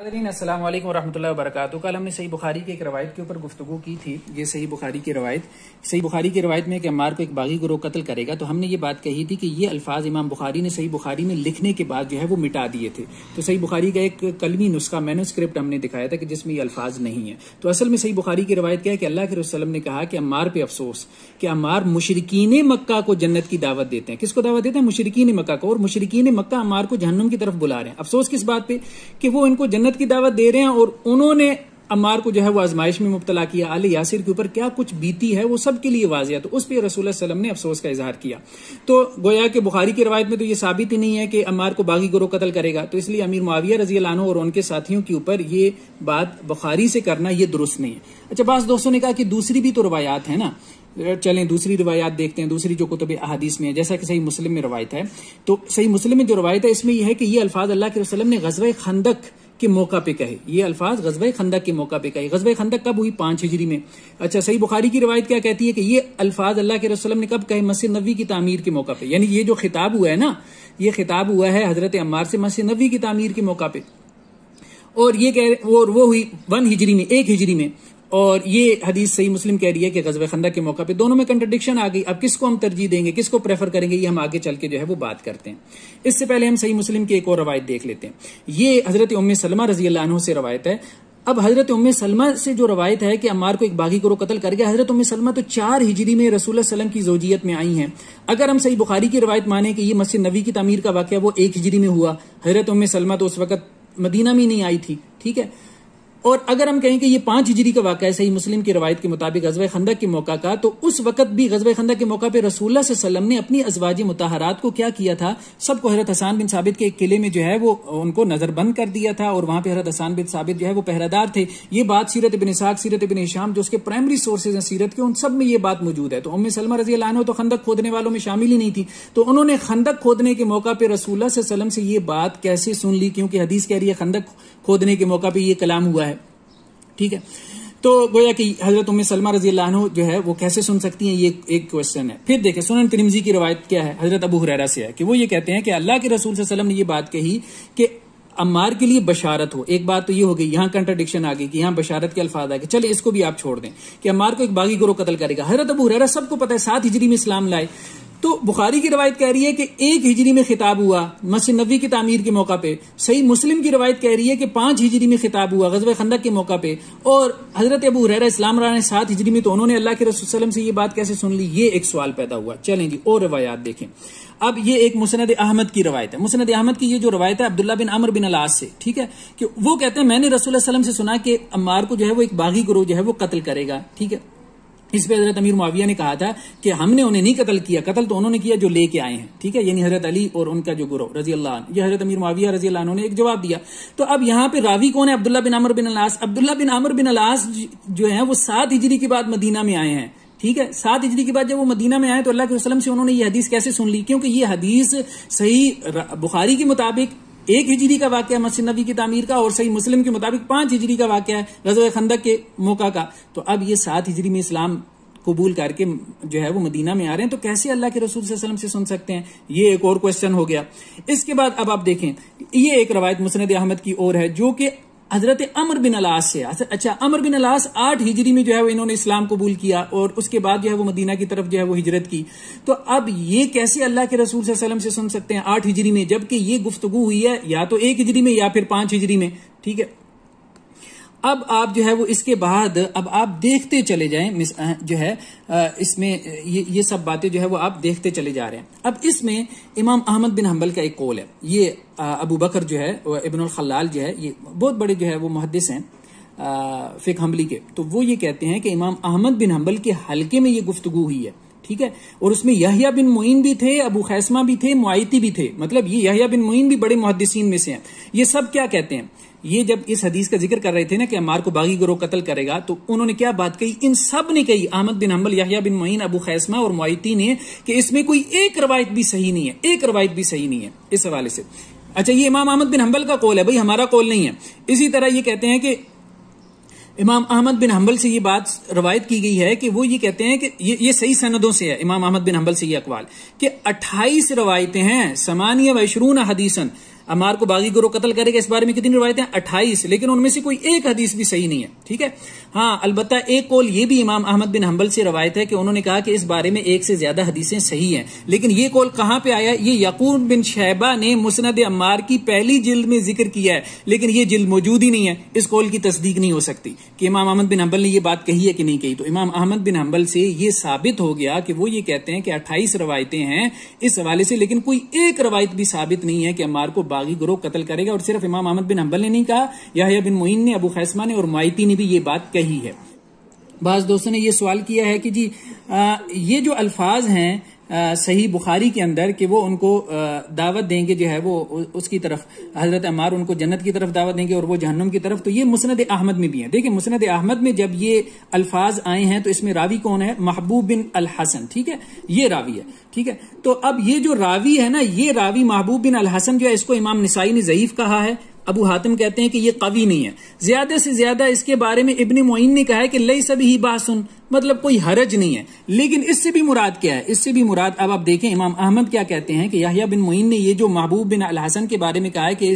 अस्सलाम वालेकुम कल हमने सही बुखारी की एक रवायत के ऊपर गुफ्तु की थी। ये सही बुखारी की रवायत, सही बुखारी की रवायत में कि अम्मार को एक बागी गुरो कत्ल करेगा तो हमने ये बात कही थी कि ये अल्फाज इमाम बुखारी ने सही बुखारी में लिखने के बाद जो है वो मिटा दिए थे। तो सही बुखारी का एक कलमी नुस्खा मैनुस्क्रिप्ट हमने दिखाया था कि जिसमें ये अल्फाज नहीं है। तो असल में सही बुखारी की रवायत क्या है कि अल्लाह के रसलम ने कहा कि अम्मार पे अफसोस कि अम्मार मुशरकिन मक्का को जन्नत की दावत देते हैं। किसको दावत देते हैं? मुशरकिन मक्का को। और मुशरकिन मक्का अम्मार को जहन्नुम की तरफ़ बुला रहे हैं। अफसोस किस बात पर कि वो इनको जन्नत की दावत दे रहे हैं और उन्होंने अम्मार को जो है वो आजमाइश में मुबतला किया। आल यासिर के ऊपर क्या कुछ बीती है वो सबके लिए वाजिया तो उस पर रसूल ने अफसोस का इजहार किया। तो गोया के बुखारी की रवायत में तो ये साबित ही नहीं है कि अम्मार को बागी गुरो कत्ल करेगा। तो इसलिए अमीर माविया रज़ी लानो और उनके साथियों के ऊपर ये बात बुखारी से करना ये दुरुस्त नहीं है। अच्छा बास दोस्तों ने कहा कि दूसरी भी तो रवायात है ना? चलें, दूसरी रवायात देखते हैं। दूसरी जो कुतुब अहादीस में है, जैसा कि सही मुस्लिम में रवायत है। तो सही मुस्लिम में जो रवायत है, इसमें यह है कि ये अल्फाज अल्लाह के वसलम ने गजब खंदक के मौका पे कहे। ये अल्फाज गजब खंदक के मौका पे कहे। गजब खंदक कब हुई? पाँच हिजरी में। अच्छा सही बुखारी की रवायत क्या कहती है कि ये अल्फाज अल्लाह के रसलम ने कब कहे? मस्जिद नबी की तामीर के मौका पे। यानी ये जो खिताब हुआ है ना, ये खिताब हुआ है हज़रत अम्मार से मस्जिद नबी की तामीर के मौका पे। और ये कह और वो हुई वन हिजरी में, एक हिजरी में। और ये हदीस सही मुस्लिम कह रही है कि गजब खंदा के मौके पे दोनों में कंट्रडिक्शन आ गई। अब किसको हम तरजीह देंगे, किसको प्रेफर करेंगे, ये हम आगे चल के जो है वो बात करते हैं। इससे पहले हम सही मुस्लिम की एक और रवायत देख लेते हैं। ये हज़रत उम्म सलमा रज़ी अल्लाह से रवायत है। अब हज़रत उम्म सलमा से जो रवायत है कि अम्मार को एक बागी को कत्ल कर गया। हज़रत उम्म सलमा तो चार हिजरी में रसूल सलम की जोजियत में आई हैं। अगर हम सही बुखारी की रवायत माने कि ये मस्जिद नबी की तमीर का वाक्य वो एक हिजरी में हुआ। हज़रत उम्म सलमा तो उस वक्त मदीना में नहीं आई थी, ठीक है? और अगर हम कहें कि ये पाँच हिजरी का वाक़ है, सही मुस्लिम की रवायत के मुताबिक गजब खंदक के मौका का तो उस वक्त भी गजब खंदक के मौका पर रसूल सल्लम ने अपनी अजवाजी मुताहरात को क्या किया था? सबको हज़रत हसान बिन साबित के किले में जो है वो, उनको नजरबंद कर दिया था और वहाँ पर हज़रत हसान बिन साबित जो है वो पहरादार थे। ये बात सीरत बिन इसाक, सीरत बिन इशाम जो उसके प्राइमरी सोर्सेज हैं सीरत के, उन सब में ये बात मौजूद है। तो उम्म सलमा रज़ी अल्लाह तो खंदक खोदने वालों में शामिल ही नहीं थी। तो उन्होंने खंदक खोदने के मौका पर रसूल सल्लम से ये बात कैसे सुन ली? क्योंकि हदीस कह रही है, खंदक खोदने के मौका पर यह कलाम हुआ है। ठीक है? तो गोया कि हज़रत उम्म सलमा रज़ी अल्लाह जो है, वो कैसे सुन सकती हैं, ये एक क्वेश्चन है। फिर देखें, सुनन तिरमजी की रवायत क्या है? हज़रत अबू हुरैरा से है कि वो ये कहते हैं कि अल्लाह के रसूल वसल्लम ने ये बात कही कि अम्मार के लिए बशारत हो। एक बात तो ये हो गई, यहाँ कंट्रडिक्शन आ गई कि यहाँ बशारत के अल्फाज आ गए। चले इसको भी आप छोड़ दें कि अम्मार को एक बागी गुरु कत्ल करेगा। हज़रत अबू हुरैरा, सबको पता है, सात हिजरी में इस्लाम लाए। तो बुखारी की रवायत कह रही है कि एक हिजरी में खिताब हुआ, मस्जिद नबी की तामीर के मौका पे। सही मुस्लिम की रवायत कह रही है कि पाँच हिजरी में खिताब हुआ, गजब खंदक के मौका पे। और हज़रत अबू हुरैरा इस्लाम ने सात हिजरी में तो उन्होंने अल्लाह के रसोल से ये बात कैसे सुन ली, ये एक सवाल पैदा हुआ। चलें जी, और रवायात देखें। अब ये एक मुसनद अहमद की रवायत है। मुसनद अहमद की ये जो रवायत है Abdullah bin Amr bin alas से, ठीक है? कि वो कहते हैं, मैंने रसूल से सुना कि अम्मार को जो है वो एक बागी गुरु जो है वो कत्ल करेगा, ठीक है? इस पर हज़रत अमीर मुआविया ने कहा था कि हमने उन्हें नहीं कत्ल किया, कत्ल तो उन्होंने किया जो लेके आए हैं, ठीक है? यानी हज़रत अली और उनका जो गुरु रज़ी अल्लाह ये हज़रत अमीर मुआविया रज़ी अल्लाह ने एक जवाब दिया। तो अब यहाँ पे रावी कौन है? Abdullah bin Amr bin al-As Abdullah bin Amr bin al-As जो है, वो सात हिजरी के बाद मदीना में आए हैं, ठीक है? सात हिजरी के बाद जब वो मदीना में आए तो अल्लाह के वसलम से उन्होंने ये हदीस कैसे सुन ली? क्योंकि ये हदीस सही बुखारी के मुताबिक एक हिजरी का वाक्य है मस्जिद नबी की तामीर का और सही मुस्लिम के मुताबिक पाँच हिजरी का वाक्य है गजब खंदक के मौका का। तो अब ये सात हिजरी में इस्लाम कबूल करके जो है वो मदीना में आ रहे हैं। तो कैसे अल्लाह के रसूल वसल्लम से सुन सकते हैं? ये एक और क्वेश्चन हो गया। इसके बाद अब आप देखें, ये एक रवायत मुसनद अहमद की ओर है, जो कि हज़रत अमर बिन अलास से अच्छा अमर बिन अलास आठ हिजरी में जो है वो इन्होंने इस्लाम कबूल किया और उसके बाद जो है वो मदीना की तरफ़ जो है वो हिजरत की। तो अब ये कैसे अल्लाह के रसूल वसल्लम से सुन सकते हैं आठ हिजरी में, जबकि ये गुफ्तगु हुई है या तो एक हिजरी में या फिर पाँच हिजरी में, ठीक है? अब आप जो है वो इसके बाद, अब आप देखते चले जाएँ जो है इसमें ये ये सब बातें जो है वो आप देखते चले जा रहे हैं। अब इसमें इमाम अहमद बिन हम्बल का एक कौल है। ये अबू बकर जो है इबन खलाल जो है, ये बहुत बड़े जो है वो मुहदस हैं फिक हम्बली के। तो वो ये कहते हैं कि इमाम अहमद बिन हम्बल के हल्के में ये गुफ्तगु हुई है, ठीक है? और उसमें यहिया बिन मोइन भी थे, अबू खैसमा भी थे मुआती भी थे। मतलब ये यहिया बिन मोइन भी बड़े मुहदसिन में से हैं। ये सब क्या कहते हैं? ये जब इस हदीस का ज़िक्र कर रहे थे ना कि अमार को बागी गुरो कत्ल करेगा तो उन्होंने क्या बात कही? इन सबने कही। Ahmad bin Hanbal, Yahya bin Moin Abu Khaithama और मुआती ने कि इसमें कोई एक रवायत भी सही नहीं है, एक रवायत भी सही नहीं है इस हवाले से। अच्छा ये इमाम अहमद बिन हम्बल का कौल है, भाई, हमारा कौल नहीं है। इसी तरह ये कहते हैं कि इमाम अहमद बिन हम्बल से ये बात रवायत की गई है कि वो ये कहते हैं कि ये ये सही सनदों से है, इमाम अहमद बिन हम्बल से ये अकवाल, कि 28 रवायतें हैं, समानिया वशरून हदीसन अमार को बागी गुरो कत्ल करेगा, इस बारे में कितनी रिवायतें अट्ठाईस। लेकिन उनमें से कोई एक हदीस भी सही नहीं है, ठीक है? हाँ अलबत्ता एक कौल ये भी इमाम अहमद बिन हम्बल से रवायत है कि उन्होंने कहा कि इस बारे में एक से ज़्यादा हदीसें सही हैं। लेकिन ये कौल कहाँ पे आया? ये यकून बिन शहबा ने मुसनद अम्मार की पहली जिल्द में ज़िक्र किया है, लेकिन ये जिल्द मौजूद ही नहीं है। इस कौल की तस्दीक नहीं हो सकती कि इमाम अहमद बिन हम्बल ने यह बात कही है कि नहीं कही। तो इमाम अहमद बिन हम्बल से ये साबित हो गया कि वो ये कहते हैं कि अट्ठाईस रवायतें हैं इस हवाले से, लेकिन कोई एक रवायत भी साबित नहीं है कि अम्मार को बागी ग्रोह कत्ल करेगा। और सिर्फ़ इमाम अहमद बिन हम्बल ने नहीं कहा याहिया बिन मोइन ने अबू खैसमा ने और माइती ने भी ये बात कही है। बाज दोस्तों ने ये सवाल किया है कि जी आ, ये जो अल्फाज हैं सही बुखारी के अंदर कि वो उनको दावत देंगे जो है वो उसकी तरफ़। हज़रत अमार उनको जन्नत की तरफ़ दावत देंगे और वो जहन्नुम की तरफ़। तो ये मुसनद अहमद में भी है। देखिए, मुसनद अहमद में जब ये अल्फाज आए हैं तो इसमें रावी कौन है? महबूब बिन अल हसन ठीक है? ये रावी है, ठीक है? तो अब ये जो रावी है ना, ये रावी महबूब बिन अल हसन जो है, इसको इमाम निसाई ने जयीफ कहा है। अबू हातिम कहते हैं कि ये कवि नहीं है। ज़्यादा से ज़्यादा इसके बारे में इब्ने मोइन ने कहा है कि लई सभी ही बासुन मतलब कोई हरज नहीं है। लेकिन इससे भी मुराद क्या है? इससे भी मुराद, अब आप देखें इमाम अहमद क्या कहते हैं कि याहिया बिन मोइन ने ये जो महबूब बिन अल हसन के बारे में कहा है कि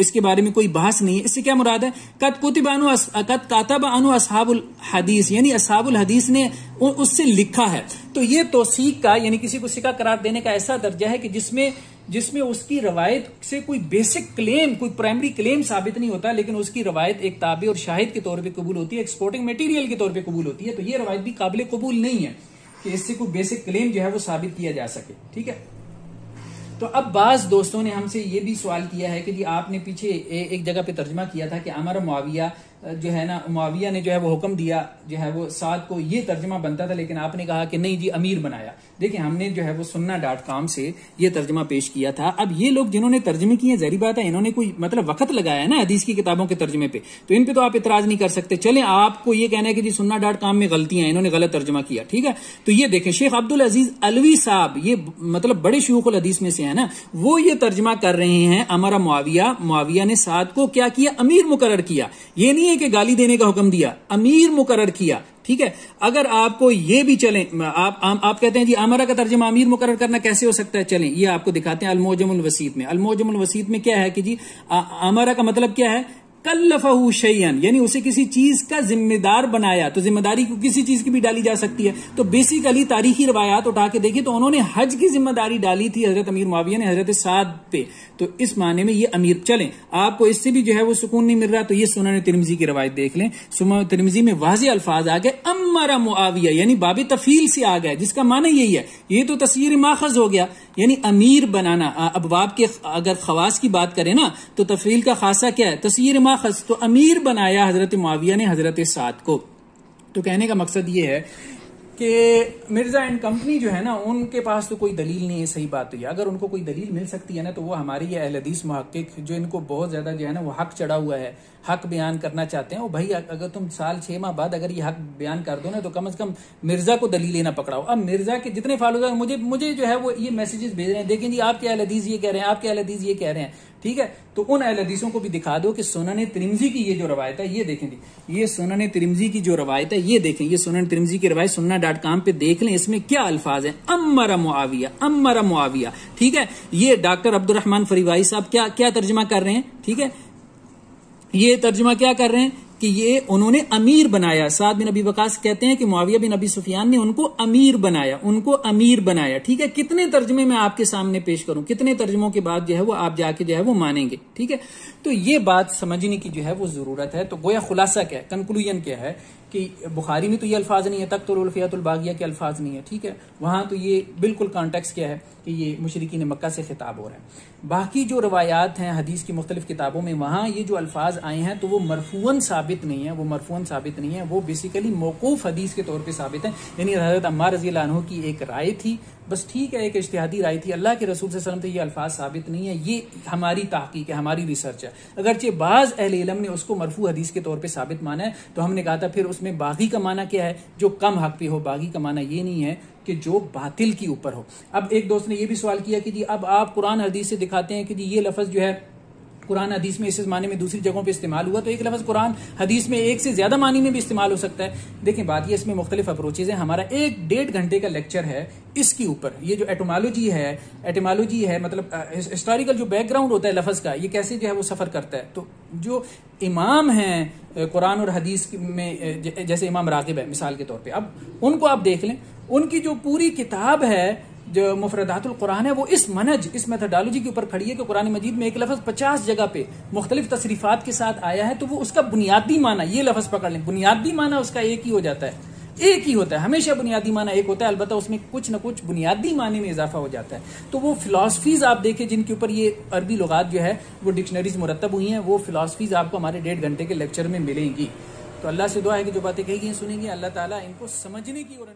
इसके बारे में कोई बहस नहीं है। इससे क्या मुराद है? कत कुतिबानु कत कातब अनु असहाबुल हदीस, यानी असहाबुल हदीस ने उससे लिखा है। तो ये तोसीक का, यानी किसी को सिका करार देने का ऐसा दर्जा है कि जिसमें जिसमें उसकी रवायत से कोई बेसिक क्लेम कोई प्राइमरी क्लेम साबित नहीं होता लेकिन उसकी रवायत एक ताबे और शाहिद के तौर पे कबूल होती है एक्सपोर्टिंग मटेरियल के तौर पे कबूल होती है तो ये रवायत भी काबिल कबूल नहीं है कि इससे कोई बेसिक क्लेम जो है वो साबित किया जा सके ठीक है? तो अब बाज दोस्तों ने हमसे ये भी सवाल किया है कि जी आपने पीछे ए, एक जगह पे तर्जमा किया था कि अमर मुआविया जो है ना मुआविया ने जो है वो हुक्म दिया, जो है वो साद को ये तर्जमा बनता था, लेकिन आपने कहा कि नहीं जी, अमीर बनाया। देखिए, हमने जो है वो सुन्ना डॉट कॉम से ये तर्जमा पेश किया था। अब ये लोग जिन्होंने तर्जमे किए जहरी बात है, इन्होंने कोई मतलब वक्त लगाया है ना हदीस की किताबों के तर्जमे पे। तो इन पे तो आप इतराज नहीं कर सकते। चले, आपको ये कहना है कि जी, सुन्ना डॉट कॉम में गलतियाँ इन्होंने गलत तर्जमा किया, ठीक है? तो ये देखें, शेख अब्दुल अज़ीज़ अलवी साहब, ये मतलब बड़े शूखुल हदीस में से है ना, वो ये तर्जमा कर रहे हैं अमरा मुआविया मुआविया ने साद को क्या किया? अमीर मुकर किया। ये नहीं है कि गाली देने का हुक्म दिया अमीर मुकर किया ठीक है? अगर आपको ये भी चले आप आ, आप कहते हैं जी आमरा का तर्जमा अमीर मुकर करना कैसे हो सकता है? चलें ये आपको दिखाते हैं अलमोजमुल वसीत में। अलमोजमुल वसीत में क्या है कि जी आमरा का मतलब क्या है? कल्लफहू शैयन यानी उसे किसी चीज़ का जिम्मेदार बनाया तो ज़िम्मेदारी को किसी चीज़ की भी डाली जा सकती है। तो बेसिकली तारीखी रवायात उठा के देखिए तो उन्होंने हज की ज़िम्मेदारी डाली थी हज़रत अमीर माविया ने हज़रत साद पे। तो इस माने में ये अमीर, चलें, आपको इससे भी जो है वो सुकून नहीं मिल रहा तो ये सुनन तिरमजी की रवायत देख लें। सुन तिरमजी में वाज अल्फाज आ गए अमरा मुआविया, यानी बाब तफील से आ गए, जिसका माना यही है, ये तो तस्वीर माखज हो गया, यानी अमीर बनाना अब वाब के अगर खवास की बात करें ना तो तफील का खासा क्या है? तस्वीर माखज तो अमीर बनाया हज़रत माविया ने हज़रत साद को। तो कहने का मकसद ये है कि मिर्ज़ा एंड कंपनी जो है ना, उनके पास तो कोई दलील नहीं है, सही बात तो अगर उनको कोई दलील मिल सकती है ना तो वो हमारी ये अहलदीस महक्क जो इनको बहुत ज़्यादा जो है ना, वो हक चढ़ा हुआ है। हक बयान करना चाहते हैं। वो भाई अगर तुम साल छह माह बाद अगर ये हक बयान कर दो ना तो कम अज कम मिर्ज़ा को दलील लेना पकड़ाओ। अब मिर्ज़ा के जितने फॉलोअर मुझे मुझे जो है वो ये मैसेजेस भेज रहे हैं। देखें जी, आपके अहलदीज ये कह रहे हैं, आपके अहलदीज ये कह रहे हैं। ठीक है? तो उन अहल हदीसों को भी दिखा दो कि सोनन त्रिमजी की ये जो रवायत है, ये देखें जी। ये सोनन त्रिमजी की जो रवायत है, ये देखें, ये सोनन त्रिमजी की रवायत सुन्ना डॉट कॉम पे देख लें, इसमें क्या अल्फाज है? अमरा मुआविया अमरा मुआविया, ठीक है? ये डॉक्टर अब्दुलरहमान फरीवाई साहब क्या क्या तर्जमा कर रहे हैं? ठीक है? ये तर्जमा क्या कर रहे हैं? कि ये उन्होंने अमीर बनाया। साद बिन अबी वकास कहते हैं कि मुआविया बिन अबी सुफियान ने उनको अमीर बनाया, उनको अमीर बनाया। ठीक है, कितने तर्जमे मैं आपके सामने पेश करूँ? कितने तर्जमों के बाद जो है वो आप जाके जो है वो मानेंगे? ठीक है तो ये बात समझने की जो है वो ज़रूरत है। तो गोया खुलासा क्या है? कंक्लूजन क्या है? कि बुखारी में तो ये अल्फाज नहीं है तक तो बागिया के अल्फाज नहीं है, ठीक है? वहाँ तो ये बिल्कुल कॉन्टेक्स क्या है कि ये मुशरकी ने मक्का से खिताब हो रहा है। बाकी जो रवायात हैं हदीस की मुख्तलिफ़ किताबों में, वहाँ ये जो अल्फाज आए हैं तो वो मरफून साबित नहीं है, वो मरफून साबित नहीं है, वो बेसिकली मौकूफ हदीस के तौर पर साबित है। यानी हज़रत अम्मा रज़ी की एक राय थी बस ठीक है, एक इश्तिहादी राय थी। अल्लाह के रसूल वसल्लम से ये अल्फाज साबित नहीं है। ये हमारी तहकीक है, हमारी रिसर्च है। अगरचे बाज अहल इलम ने उसको मरफू हदीस के तौर पर साबित माना है तो हमने कहा था, फिर उसमें बागी का माना क्या है? जो कम हक पे हो, बागी का माना ये नहीं है कि जो बातिल के ऊपर हो। अब एक दोस्त ने यह भी सवाल किया कि जी, अब आप कुरान हदीस से दिखाते हैं कि जी, ये लफ्ज़ जो है कुरान हदीस में इस माने में दूसरी जगहों पे इस्तेमाल हुआ तो एक लफ्ज़ कुरान हदीस में एक से ज़्यादा मानी में भी इस्तेमाल हो सकता है। देखिए, बात ये इसमें मुख्तलिफ़ अप्रोचेज है। हमारा एक डेढ़ घंटे का लेक्चर है इसके ऊपर। ये जो एटोमोलॉजी है एटोमोलॉजी है मतलब हिस्टोरिकल जो बैकग्राउंड होता है लफ्ज़ का, ये कैसे जो है वो सफ़र करता है? तो जो इमाम हैं कुरान और हदीस में जैसे इमाम रागिब है, मिसाल के तौर पर अब उनको आप देख लें, उनकी जो पूरी किताब है जो मुफरदातुल कुरान है, वो इस मनज इस मेथडोलॉजी के ऊपर खड़ी है कि कुरान मजीद में एक लफ्ज़ पचास जगह पे मुख्तलिफ़ तशरीफात के साथ आया है तो वो उसका बुनियादी माना, ये लफ्ज़ पकड़ लें। बुनियादी माना उसका एक ही हो जाता है। एक ही होता है। हमेशा बुनियादी माना एक होता है, अलबत्त उसमें कुछ ना कुछ बुनियादी माने में इजाफा हो जाता है। तो वो फिलासफीज आप देखें, जिनके ऊपर ये अरबी लगात जो है, वो डिक्शनरीज मुरतब हुई हैं, वो फिलासफीज आपको हमारे डेढ़ घंटे के लेक्चर में मिलेंगी। तो अल्लाह से दुआ है कि जो बातें कही गई सुनेंगी। अल्लाह ताला इनको समझने की और